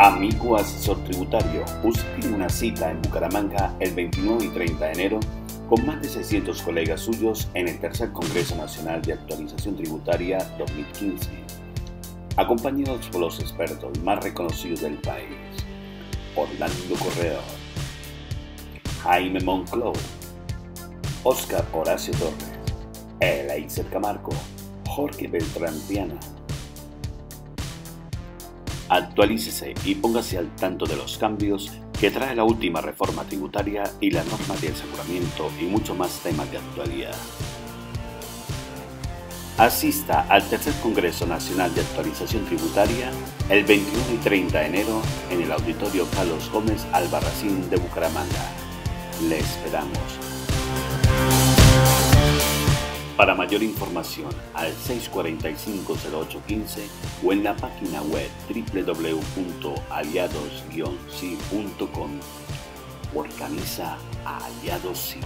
Amigo asesor tributario, usted una cita en Bucaramanga el 29 y 30 de enero con más de 600 colegas suyos en el Tercer Congreso Nacional de Actualización Tributaria 2015, acompañados por los expertos más reconocidos del país, Orlando Correa, Jaime Monclo, Oscar Horacio Torres, Eleiser Camargo, Jorge Beltrán Viana, Actualícese y póngase al tanto de los cambios que trae la última reforma tributaria y la norma de aseguramiento y mucho más temas de actualidad. Asista al tercer Congreso Nacional de Actualización Tributaria el 21 y 30 de enero en el Auditorio Carlos Gómez Albarracín de Bucaramanga. Le esperamos. Para mayor información al 645-0815 o en la página web www.aliados-si.com. Organiza Aliados Si.